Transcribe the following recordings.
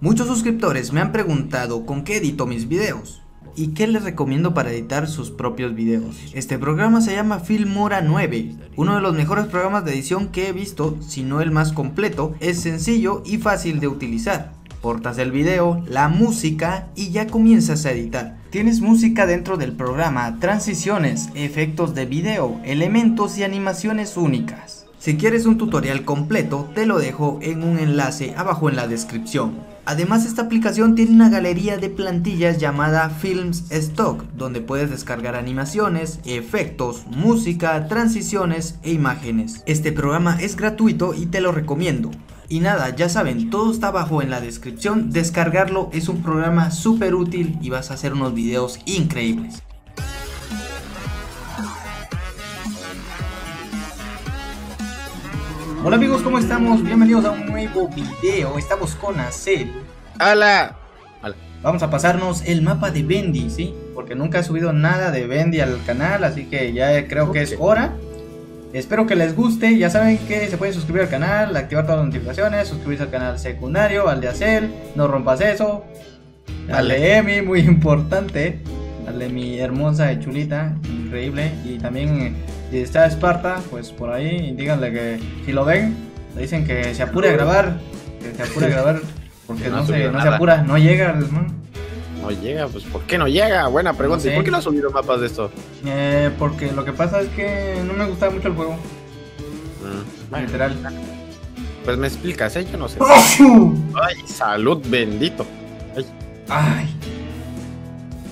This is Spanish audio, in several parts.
Muchos suscriptores me han preguntado con qué edito mis videos y qué les recomiendo para editar sus propios videos. Este programa se llama Filmora 9, uno de los mejores programas de edición que he visto, si no el más completo, es sencillo y fácil de utilizar. Portas el video, la música y ya comienzas a editar. Tienes música dentro del programa, transiciones, efectos de video, elementos y animaciones únicas. Si quieres un tutorial completo, te lo dejo en un enlace abajo en la descripción. Además esta aplicación tiene una galería de plantillas llamada Films Stock, donde puedes descargar animaciones, efectos, música, transiciones e imágenes. Este programa es gratuito y te lo recomiendo. Y nada, ya saben, todo está abajo en la descripción, descargarlo es un programa súper útil y vas a hacer unos videos increíbles. Hola amigos, ¿cómo estamos? Bienvenidos a un nuevo video. Estamos con Acel. ¡Hala! Vamos a pasarnos el mapa de Bendy, ¿sí? Porque nunca he subido nada de Bendy al canal, así que ya creo que es hora. Espero que les guste. Ya saben que se pueden suscribir al canal, activar todas las notificaciones, suscribirse al canal secundario, al de Acel. No rompas eso. Al de Emi, muy importante. Al de mi hermosa y chulita, increíble. Y también eh, si está Esparta, pues por ahí díganle que si lo ven, le dicen que se apure a grabar. Que se apure a grabar. Porque no, se, no se apura, no llega, hermano. No llega, pues ¿por qué no llega? Buena pregunta. No sé. ¿Y por qué no has subido mapas de esto? Eh, porque lo que pasa es que no me gusta mucho el juego, Mm, bueno, literal. Pues me explicas, ¿eh? Yo no sé. Ay, salud, bendito. Ay, Ay.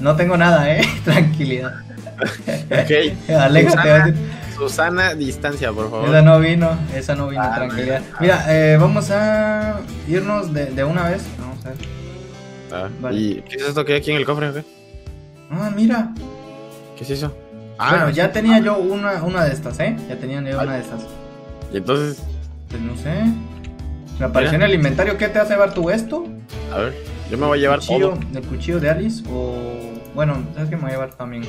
No tengo nada, eh. Tranquilidad. ok. Aléjate. Susana, Susana, distancia, por favor. Esa no vino, esa no vino, Ah, tranquilidad. Mira, eh, vamos a irnos de, de una vez. Vamos a ver. Ah, Vale. ¿Y qué es esto que hay aquí en el cofre? o qué? Ah, mira. ¿Qué es eso? Ah, bueno, ya tenía yo una, una de estas, ¿eh? Ya tenía yo una de estas. Y entonces, Pues no sé. Me apareció en el inventario. ¿Qué te hace llevar tú esto? a ver, yo me voy a llevar cuchillo, todo. ¿El cuchillo de Alice? O. Bueno, ¿sabes qué me voy a llevar también?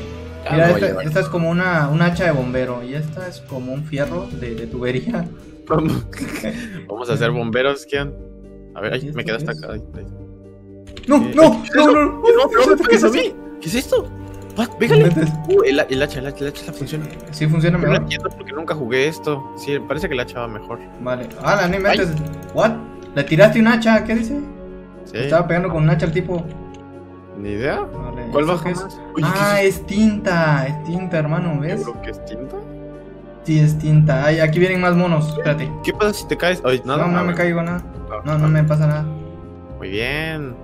Ya Mira, esta, llevar. esta es como una, una hacha de bombero. Y esta es como un fierro de, de tubería. Vamos a ser bomberos, ¿quién? A ver, ¿Y ay, me queda qué hasta es? acá. ay, ay. ¡No, Eh, no! ¿qué es ¡No, no! No, no pegues a mí. ¿Qué es esto? Metes. Uh, el, el hacha, el hacha, el hacha la funciona. Sí, funciona Yo no mejor. entiendo porque nunca jugué esto. Sí, parece que el hacha va mejor. Vale. Ah, la ni metes. ¿What? ¿Le tiraste un hacha? ¿Qué dice? Sí, Estaba pegando con un hacha al tipo. Ni idea. Vale, ¿Cuál ¿eso baja qué es? ah, ¿qué es tinta. Es tinta, hermano, ¿ves? ¿Seguro que es tinta? Sí, es tinta. Ay, aquí vienen más monos. Espérate. ¿Qué pasa si te caes? Ay, nada. No, no Ah, me caigo nada. Ah, No, no me pasa nada. Muy bien.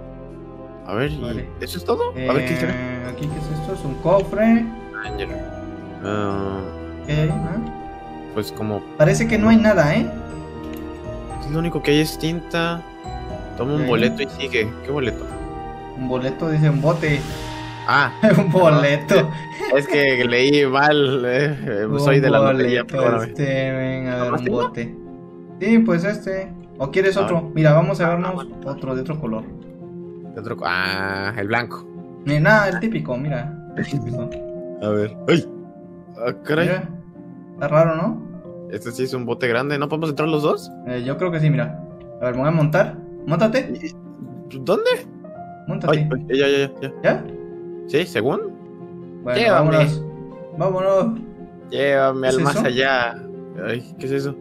A ver, ¿y. ¿eso es todo? A ver, ¿qué será? Eh, Aquí, ¿qué es esto? Es un cofre. Ángel. Ah, ¿Qué hay? ¿Ah? pues como Parece que no hay nada, ¿eh? lo único que hay es tinta. Toma un boleto y sigue. ¿Qué boleto? Un boleto, dice un bote. Ah, un boleto. es que leí mal. eh, soy de la lotería. Este, ven, a ver, ¿Nomás un bote. Sí, pues este. ¿O quieres otro? Mira, vamos a Ah, vernos otro de otro color. De otro Ah, el blanco. Ni nada, el típico, mira. El típico. A ver. ¡Ay! Ah, caray. Mira. Está raro, ¿no? Este sí es un bote grande. ¿No podemos entrar los dos? Eh, yo creo que sí, mira. A ver, me voy a montar. Móntate. ¿Dónde? Móntate. Ay, ay, ya, ya, ya, ya. ¿Ya? Sí, según. Bueno, Llévame. vámonos. Vámonos. Llévame ¿Qué al más eso? allá. Ay, ¿qué es eso?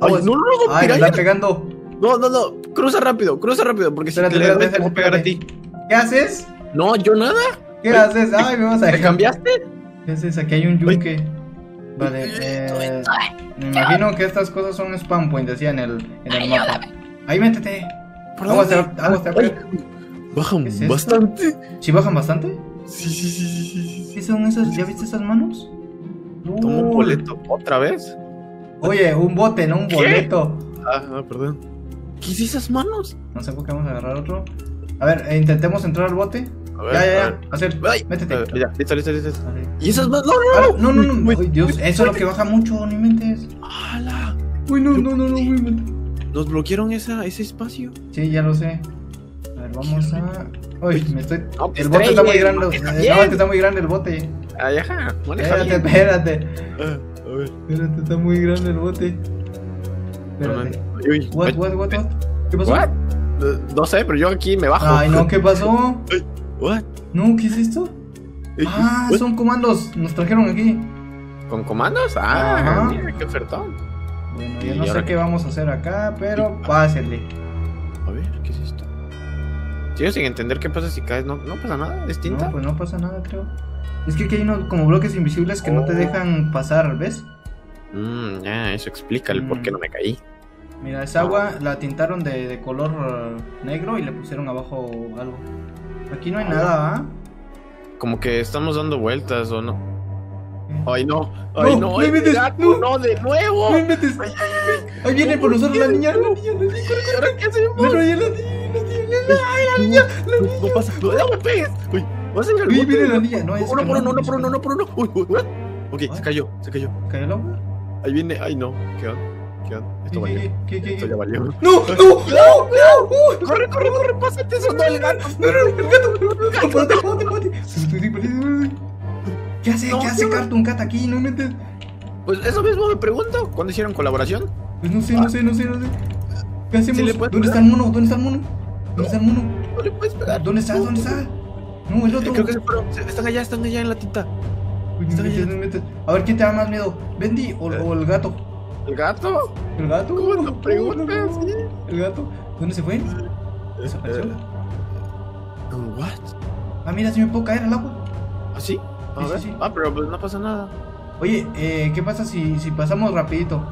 Ay, Aguas. no, no, no, Ay, me piraña. están pegando. no, no, no, cruza rápido, cruza rápido, porque si te espérate, te voy a pegar a ti. ¿Qué haces? No, yo nada. ¿Qué haces? Ay, me vas a ¿Te dejar. cambiaste? ¿Qué haces? Aquí hay un yunque. Vale, eh, me imagino que estas cosas son spam point, decía en el, en el mapa. Ahí métete. ¿Por Aguas, te, dónde? Bajan ¿Qué es bastante. ¿Sí bajan bastante? Sí, sí, sí, sí, sí. ¿Qué son esas? ¿Ya viste esas manos? Toma un Uy. boleto. ¿Otra vez? Oye, un bote, no un ¿Qué? boleto. Ah, ah, perdón. ¿Qué es esas manos? No sé por qué vamos a agarrar otro. A ver, eh, intentemos entrar al bote. A ver, Ya, ya, ya. Hacer, Ay, métete. ver, ya, listo, listo, listo. ¿Y esas manos? No, Ah, no, no, no, no. Uy, Ay, Dios, uy, eso es lo uy. que baja mucho, ni mentes. ¡Hala! Uy, no, no, no, no, uy, me- Nos bloquearon esa, ese espacio. Sí, ya lo sé. Ver, vamos a. Uy, me estoy. No, te El bote está muy grande. No, que está muy grande el bote. Ay, ajá, maneja Espérate, bien. espérate. Ah, a ver. Espérate, está muy grande el bote. No, Espérate. Uy, What, what, what, what? ¿Qué pasó? What? Eh, No sé, pero yo aquí me bajo. Ay, no, ¿qué pasó? What? No, ¿qué es esto? Ah, son comandos. Nos trajeron aquí. ¿Con comandos? Ah, Ajá. mira, qué ofertón. Bueno, ¿Y yo no sé qué? vamos a hacer acá, pero pásenle. A ver, ¿qué es esto? Sigo sin entender qué pasa si caes. No, no pasa nada, es tinta. No, pues no pasa nada, creo. Es que aquí hay unos como bloques invisibles que no te Oh. dejan pasar, ¿ves? Mm, ya, eso explica el por qué Mm. no me caí. Mira, esa agua la tintaron de, de color eh, negro y le pusieron abajo algo. Aquí no hay nada, ¿ah? Como que estamos dando vueltas o no. Ay, no. Ay, No, no. ay, gato, no. no, de nuevo. ¡No inventes! Ahí viene por nosotros la niña, la niña, la niña. ¿Y ahora qué hacemos? Ahí la niña, la niña. No pasa. No, me. Uy, vas a ir al Uy, bote. viene la niña. No, es Uno por uno, uno por uno, uno por uno. Uy, uy, uy. Ok, se cayó, se cayó. ¿Cayó el agua? Ahí viene. Ay, no. ¿Qué onda? ¿Qué onda? Esto ¿Qué, valió. Esto ya valió. ¡No, no, no, no! Corre, corre, corre, pásate eso, no el gato. No, no, el gato. Apárate, apárate, apárate. ¿Qué hace? No, ¿Qué hace no. Cartoon Cat aquí? No inventes. Pues eso mismo me pregunto. ¿Cuándo hicieron colaboración? Pues no sé, no sé, no sé, no sé. ¿Qué hacemos? ¿Dónde está el mono? ¿Dónde está el mono? ¿Dónde está el mono? No le puedes pegar. ¿Dónde está? ¿Dónde está? No, el otro. Creo que se fueron. Están allá, están allá en la tinta. Uy, no está inventes, bien. no inventes. A ver, ¿quién te da más miedo? ¿Bendy o, o el gato? ¿El gato? ¿El gato? ¿Cómo lo preguntas? no, no. ¿El gato? ¿Dónde se fue? ¿Desapareció? Eh, ¿What? Ah, mira, si me puedo caer al agua. ¿Así? A Sí, sí, ver. sí. Ah, pero pues no pasa nada. Oye, eh, ¿qué pasa si, si pasamos rapidito?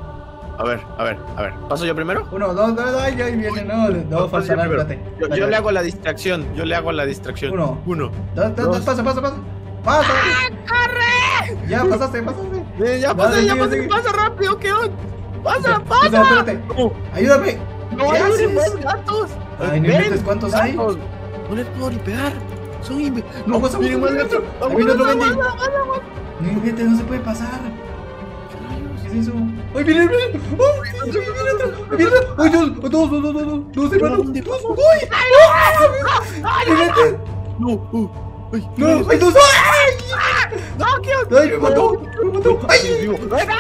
A ver, a ver, a ver. ¿Paso yo primero? Uno, dos, tres, ay, ahí viene, no, no, yo nada, espérate. Yo, le hago la distracción. Yo le hago la distracción. Uno. Uno. Da- da- dos. pasa, pasa, pasa. Pasa. ¡Corre! Ya pasaste, pasaste. Eh, ya Dale, pasé, ya sigue, pasé. sigue. Pasa rápido, ¿qué onda? Pasa, pasa. espérate. No, Ayúdame. no ¿Qué hay haces? más gatos. Ay, no Ven, inventes, ¿cuántos hay? gatos. No les puedo ni pegar. Son inve... No, pasa, miren pasa, más pasa. gatos. Ahí viene otro. No inventes, no se puede pasar. ¿Qué es eso? ¡Ay, viene, viene! ¡Ay, viene, otro! ¡Viene otro! ¡Ay, dos! ¡Dos, dos, dos, dos! ¡Dos, hermano! ¡Dos! ¡Uy! ¡Ay! ¡No! No, uh, ay, ¡No! ¿qué ¡Ay, dos! ¡Ay! No, ¿qué? ¡Ay, me mató! ¡Me mató! ¡Ay!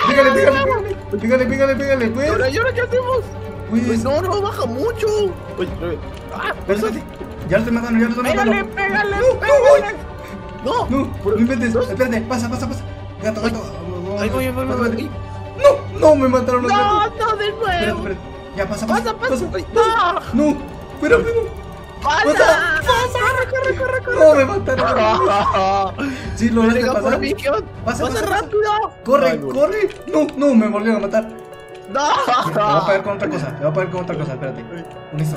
Pégale, pégale, pégale, pégale, pégale, pégale, ¿Y pues. ahora, ¿y ahora qué hacemos? Pues Pues, no, no, baja mucho. Oye. Ah, espérate. Ya lo estoy matando, ya lo estoy matando. pégale, pégale, pégale. No, No, no inventes. Espérate, pasa, pasa, pasa. Gato, gato. Ay, voy, voy, voy, voy. No, no, me mataron los No, gatos. no, de nuevo. espérate. Ya, pasa, pasa, Pasa, pasa. Ay, pasa. No, No, espera, espera. pasa. Pasa, Corre, corre, corre, No, me mataron. corre. Sí, lo lograste pasar. Pasa, Pasa pasa, pasa. rápido. Corre, Ay, no. corre. No, no, me volvieron a matar. No. Me voy a pagar con otra cosa. Me voy a pagar con otra cosa, espérate. Listo.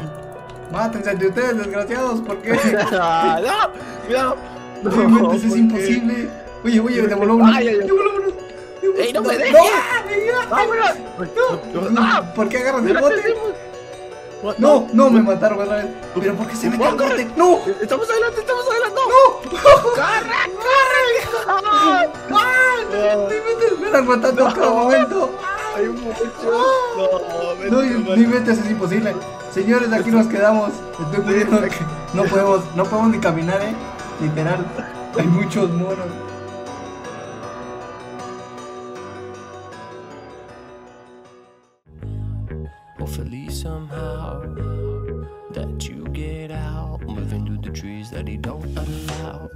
Mátense entre ustedes, desgraciados, ¿por qué? Ah, No, cuidado. No, inventes, es imposible. Oye, oye, devolvámonos. Ay, ay, ay. No me dejes. No, Vámonos. no, Ah, no. ¿Por qué agarras el ¿ahora qué bote? No, no, me mataron otra vez. ¿Pero por qué se al Corre. bote? ¡No! Estamos adelante, estamos adelante. ¡No! ¡Corre, corre! Me están matando a cada momento. Hay un mucho. No, ni metes, es imposible. Señores, aquí nos quedamos. Estoy muriendo. No podemos, no podemos ni caminar, eh. Literal. Hay muchos monos. Hopefully, somehow, that you get out. Moving through the trees that he don't allow.